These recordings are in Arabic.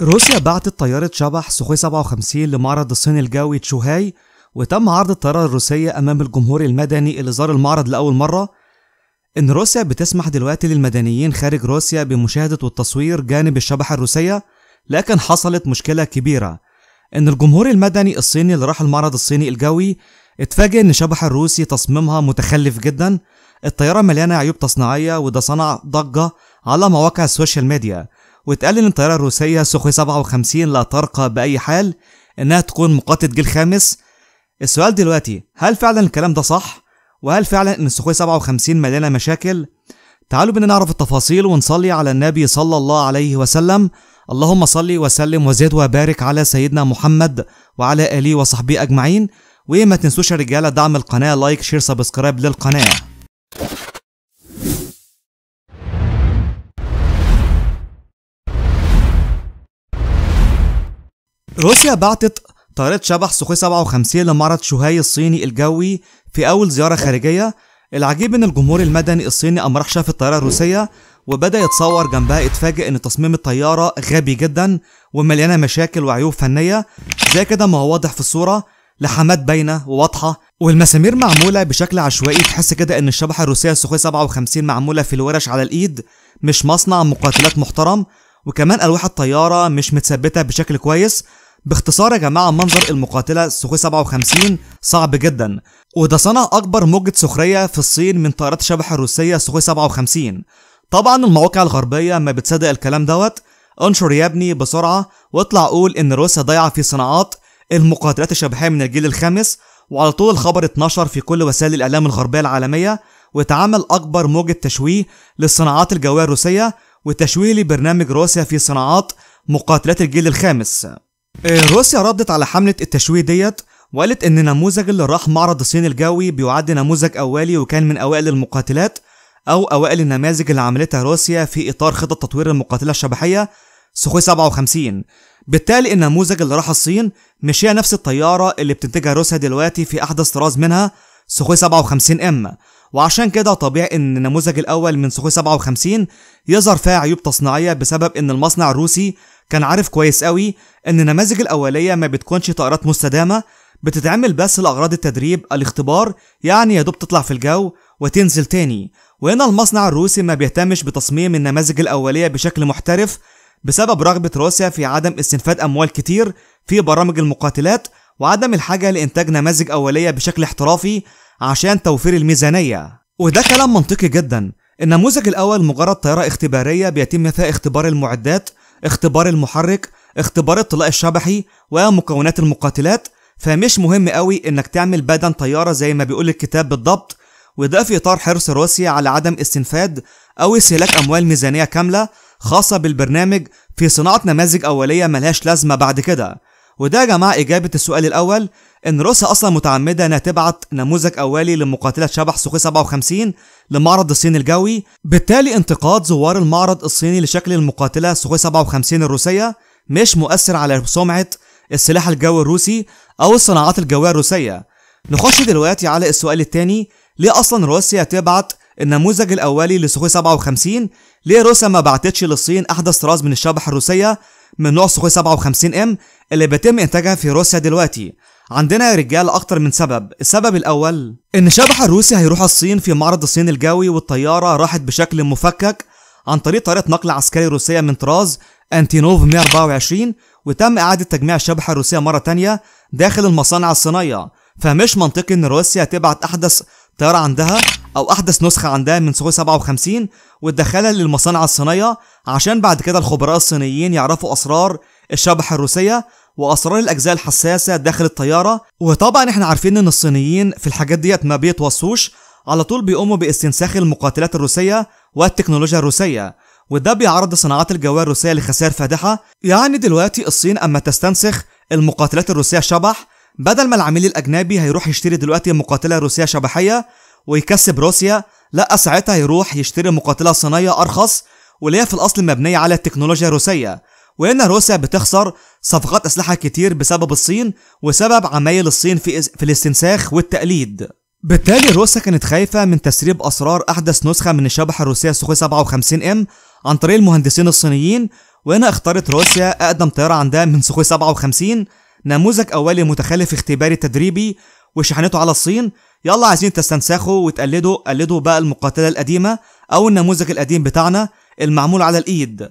روسيا بعتت طيارة شبح سوخوي 57 لمعرض الصين الجوي تشوهاي وتم عرض الطيارة الروسية أمام الجمهور المدني اللي زار المعرض لأول مرة. إن روسيا بتسمح دلوقتي للمدنيين خارج روسيا بمشاهدة والتصوير جانب الشبح الروسية لكن حصلت مشكلة كبيرة. إن الجمهور المدني الصيني اللي راح المعرض الصيني الجوي اتفاجئ إن الشبح الروسي تصميمها متخلف جدا. الطيارة مليانة عيوب تصنيعية وده صنع ضجة على مواقع ال social media. واتقال إن الطيارة الروسية سوخوي 57 لا ترقى بأي حال إنها تكون مقاتل جيل خامس. السؤال دلوقتي هل فعلا الكلام ده صح؟ وهل فعلا إن السوخوي 57 مليانة مشاكل؟ تعالوا بينا نعرف التفاصيل ونصلي على النبي صلى الله عليه وسلم. اللهم صل وسلم وزد وبارك على سيدنا محمد وعلى آله وصحبه أجمعين. وما تنسوش يا رجالة دعم القناة like share subscribe للقناة. روسيا بعتت طائرة شبح سوخوي 57 لمعرض شوهاي الصيني الجوي في أول زيارة خارجية. العجيب إن الجمهور المدني الصيني قام راح شاف الطيارة الروسية وبدأ يتصور جنبها اتفاجئ إن تصميم الطيارة غبي جدا ومليانة مشاكل وعيوب فنية. زي كده ما هو واضح في الصورة لحامات باينة وواضحة. والمسامير معمولة بشكل عشوائي تحس كده إن الشبح الروسية سوخوي 57 معمولة في الورش على الإيد مش مصنع مقاتلات محترم. وكمان ألواح الطيارة مش متثبتة بشكل كويس باختصار يا جماعة منظر المقاتلة سوخوي 57 صعب جدا. وده صنع أكبر موجة سخرية في الصين من طائرات الشبح الروسية سوخوي 57 طبعا المواقع الغربية ما بتصدق الكلام دوت. انشر يا ابني بسرعة واطلع قول إن روسيا ضايعة في صناعات المقاتلات الشبحية من الجيل الخامس. وعلى طول الخبر اتنشر في كل وسائل الإعلام الغربية العالمية. واتعمل أكبر موجة تشويه للصناعات الجوية الروسية. وتشويه لبرنامج روسيا في صناعات مقاتلات الجيل الخامس. روسيا ردت على حملة التشويه ديت وقالت إن النموذج اللي راح معرض الصين الجوي بيعد نموذج أولي وكان من أوائل المقاتلات أو أوائل النماذج اللي عملتها روسيا في إطار خطط تطوير المقاتلة الشبحية سوخوي 57 بالتالي النموذج اللي راح الصين مش هي نفس الطيارة اللي بتنتجها روسيا دلوقتي في أحدث طراز منها سوخوي 57 إم. وعشان كده طبيعي إن النموذج الأول من سوخوي 57 يظهر فيها عيوب تصنيعية بسبب إن المصنع الروسي كان عارف كويس قوي إن النماذج الأولية ما بتكونش طائرات مستدامة بتتعمل بس لأغراض التدريب الاختبار يعني يا دوب تطلع في الجو وتنزل تاني. وهنا المصنع الروسي ما بيهتمش بتصميم النماذج الأولية بشكل محترف بسبب رغبة روسيا في عدم استنفاد أموال كتير في برامج المقاتلات وعدم الحاجة لإنتاج نماذج أولية بشكل احترافي عشان توفير الميزانية. وده كلام منطقي جدا. النموذج الأول مجرد طيارة اختبارية بيتم فيها اختبار المعدات اختبار المحرك اختبار الطلاء الشبحي ومكونات المقاتلات. فمش مهم قوي إنك تعمل بدن طيارة زي ما بيقول الكتاب بالضبط وده في إطار حرص روسيا على عدم استنفاد أو استهلاك أموال ميزانية كاملة خاصة بالبرنامج في صناعة نماذج أولية ملهاش لازمة بعد كده. وده يا جماعة إجابة السؤال الأول إن روسيا أصلا متعمدة إنها تبعت نموذج أولي لمقاتلة شبح سوخي 57 لمعرض الصين الجوي بالتالي انتقاد زوار المعرض الصيني لشكل المقاتلة سوخي 57 الروسية مش مؤثر على سمعة السلاح الجوي الروسي أو الصناعات الجوية الروسية. نخش دلوقتي على السؤال التاني ليه أصلا روسيا تبعت النموذج الأولي لسوخي 57 ليه روسيا ما بعتتش للصين أحدث طراز من الشبح الروسية من نوع سوخوي 57 ام اللي بيتم انتاجها في روسيا دلوقتي. عندنا يا رجال أكتر من سبب. السبب الأول ان شبح الروسي هيروح الصين في معرض الصين الجوي والطيارة راحت بشكل مفكك عن طريق طريقة نقل عسكري روسية من طراز أنتينوف 124 وتم إعادة تجميع الشبح الروسيه مرة تانية داخل المصانع الصينية. فمش منطقي إن روسيا تبعت أحدث طيارة عندها. أو أحدث نسخة عندها من سوخوي 57 وتدخلها للمصانع الصينية عشان بعد كده الخبراء الصينيين يعرفوا أسرار الشبح الروسية وأسرار الأجزاء الحساسة داخل الطيارة. وطبعا إحنا عارفين إن الصينيين في الحاجات ديت ما بيتوصوش. على طول بيقوموا باستنساخ المقاتلات الروسية والتكنولوجيا الروسية. وده بيعرض الصناعات الجويه الروسية لخسائر فادحة. يعني دلوقتي الصين أما تستنسخ المقاتلات الروسية شبح بدل ما العميل الأجنبي هيروح يشتري دلوقتي مقاتلة روسية شبحية ويكسب روسيا لا ساعتها هيروح يشتري مقاتلة صينية أرخص واللي هي في الأصل مبنية على التكنولوجيا الروسيه وهنا روسيا بتخسر صفقات أسلحة كتير بسبب الصين وسبب عمايل الصين في في الاستنساخ والتقليد. بالتالي روسيا كانت خايفة من تسريب أسرار أحدث نسخة من الشبح الروسية سوخوي 57 إم عن طريق المهندسين الصينيين وهنا اختارت روسيا أقدم طيارة عندها من سخوي 57 نموذج أولي متخلف اختباري تدريبي وشحنته على الصين. يلا عايزين تستنسخوا وتقلدوا قلدوا بقى المقاتلة القديمة أو النموذج القديم بتاعنا المعمول على الإيد.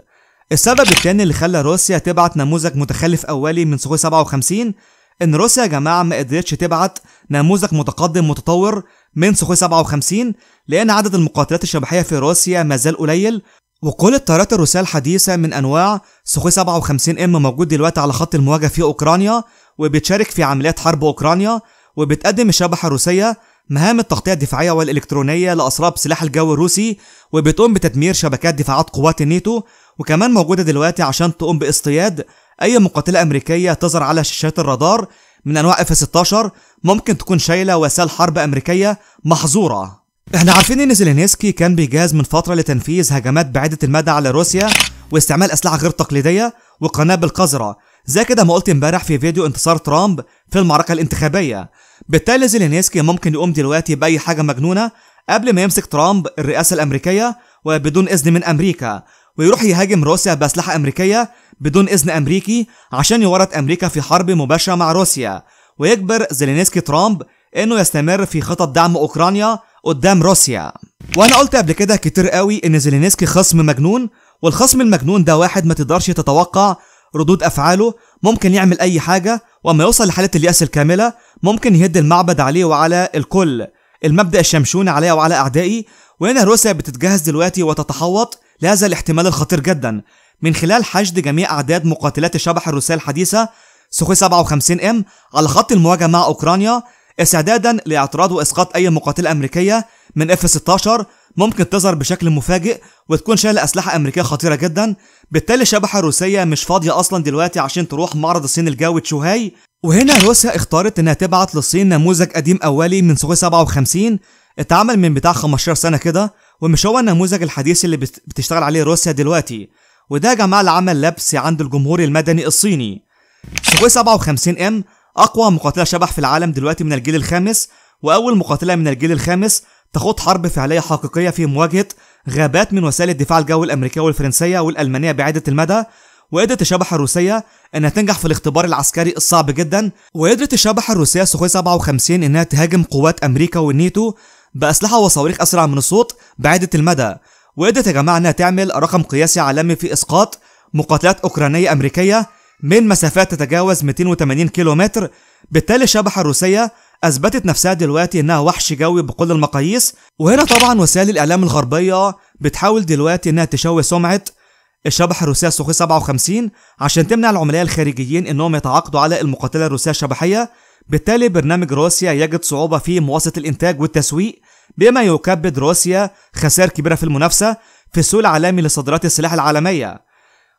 السبب التاني اللي خلى روسيا تبعت نموذج متخلف أولي من سخوي 57 إن روسيا يا جماعة ما قدرتش تبعت نموذج متقدم متطور من سخوي 57 لأن عدد المقاتلات الشبحية في روسيا ما زال قليل. وكل الطيارات الروسية الحديثة من أنواع سخوي 57 إم موجود دلوقتي على خط المواجهة في أوكرانيا وبتشارك في عمليات حرب أوكرانيا. وبتقدم الشبحة الروسية مهام التغطية الدفاعية والإلكترونية لأسراب سلاح الجو الروسي وبتقوم بتدمير شبكات دفاعات قوات الناتو وكمان موجودة دلوقتي عشان تقوم باصطياد أي مقاتلة أمريكية تظهر على شاشات الرادار من أنواع اف 16 ممكن تكون شايلة وسائل حرب أمريكية محظورة. إحنا عارفين إن زيلينسكي كان بيجهز من فترة لتنفيذ هجمات بعيدة المدى على روسيا واستعمال أسلحة غير تقليدية وقنابل قذرة. زي كده ما قلت امبارح في فيديو انتصار ترامب في المعركة الانتخابية. بالتالي زيلينسكي ممكن يقوم دلوقتي بأي حاجة مجنونة قبل ما يمسك ترامب الرئاسة الأمريكية وبدون إذن من أمريكا ويروح يهاجم روسيا بأسلحة أمريكية بدون إذن أمريكي عشان يورط أمريكا في حرب مباشرة مع روسيا. ويجبر زيلينسكي ترامب إنه يستمر في خطط دعم أوكرانيا قدام روسيا. وأنا قلت قبل كده كتير قوي إن زيلينسكي خصم مجنون والخصم المجنون ده واحد ما تقدرش تتوقع ردود أفعاله ممكن يعمل أي حاجة وأما يوصل لحالة اليأس الكاملة ممكن يهد المعبد عليه وعلى الكل. المبدأ الشمشوني عليه وعلى أعدائي. وهنا روسيا بتتجهز دلوقتي وتتحوط؟ لهذا الاحتمال الخطير جدا. من خلال حشد جميع أعداد مقاتلات الشبح الروسية الحديثة سخوي 57 إم على خط المواجهة مع أوكرانيا استعدادا لإعتراض وإسقاط أي مقاتلة أمريكية. من اف 16 ممكن تظهر بشكل مفاجئ وتكون شايلة أسلحة أمريكية خطيرة جدا. بالتالي الشبحة الروسية مش فاضية أصلا دلوقتي عشان تروح معرض الصين الجوي تشوهاي. وهنا روسيا اختارت إنها تبعت للصين نموذج قديم أولي من سخوي 57 اتعمل من بتاع 15 سنة كده ومش هو النموذج الحديث اللي بتشتغل عليه روسيا دلوقتي. وده يا جماعة اللي عمل لبس عند الجمهور المدني الصيني. سخوي 57 ام أقوى مقاتلة شبح في العالم دلوقتي من الجيل الخامس وأول مقاتلة من الجيل الخامس تخوض حرب فعلية حقيقية في مواجهة غابات من وسائل الدفاع الجوي الأمريكية والفرنسية والألمانية بعيدة المدى وقدرت الشبحة الروسية إنها تنجح في الاختبار العسكري الصعب جدا وقدرت الشبحة الروسية سخوي 57 إنها تهاجم قوات أمريكا والنيتو بأسلحة وصواريخ أسرع من الصوت بعيدة المدى. وقدرت يا جماعة إنها تعمل رقم قياسي عالمي في إسقاط مقاتلات أوكرانية أمريكية من مسافات تتجاوز 280 كيلومتر. بالتالي الشبحة الروسية أثبتت نفسها دلوقتي إنها وحش جوي بكل المقاييس وهنا طبعا وسائل الإعلام الغربية بتحاول دلوقتي إنها تشوه سمعة الشبح الروسية السخوي 57 عشان تمنع العملاء الخارجيين إنهم يتعاقدوا على المقاتلة الروسية الشبحية. بالتالي برنامج روسيا يجد صعوبة في مواصلة الإنتاج والتسويق بما يكبد روسيا خسائر كبيرة في المنافسة في السوق العالمي لصادرات السلاح العالمية.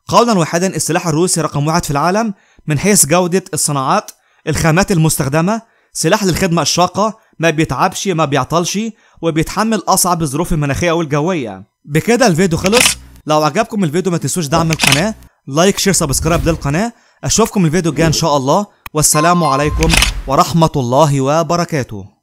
قولا واحدا السلاح الروسي رقم واحد في العالم من حيث جودة الصناعات الخامات المستخدمة سلاح للخدمة الشاقة ما بيتعبش ما بيعطلش وبيتحمل أصعب الظروف المناخية والجوية. بكده الفيديو خلص. لو عجبكم الفيديو ما تنسوش دعم القناة like share subscribe للقناة. أشوفكم الفيديو الجاي إن شاء الله. والسلام عليكم ورحمة الله وبركاته.